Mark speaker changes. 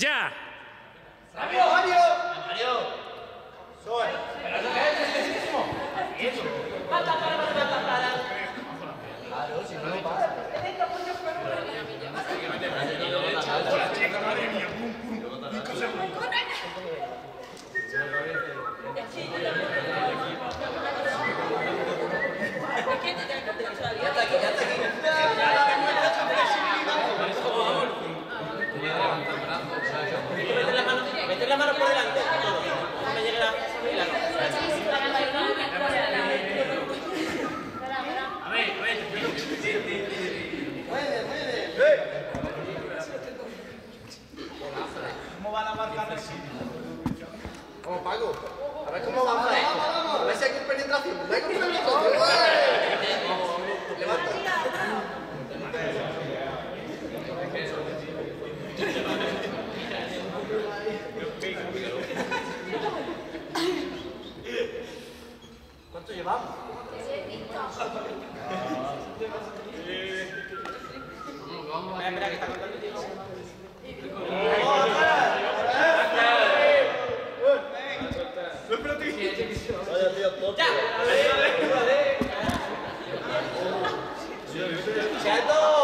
Speaker 1: ¡Ya!
Speaker 2: ¿Cómo van a marcar?
Speaker 3: ¿Cómo pago? A ver cómo va a marcar.
Speaker 4: ¿Cuánto llevamos? Espera, que está contando el tiempo. ¡Ya! ¡Chato!